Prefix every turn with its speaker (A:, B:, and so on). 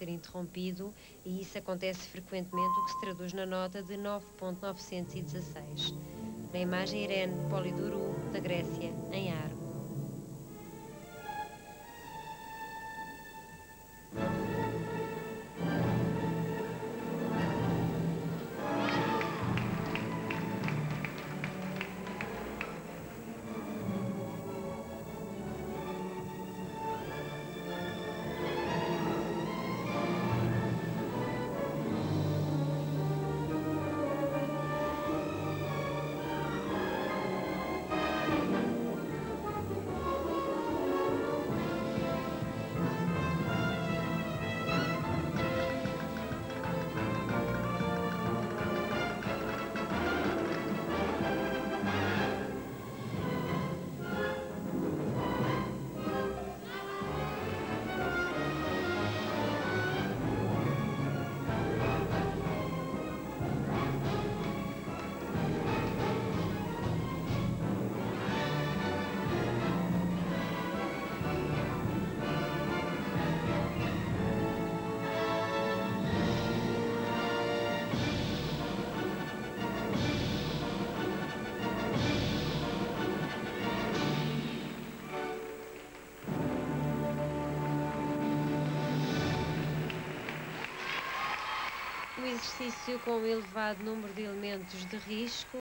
A: ser interrompido e isso acontece frequentemente, o que se traduz na nota de 9.916. Na imagem, Irene Polidoro, da Grécia, em Argo. O exercício com um elevado número de elementos de risco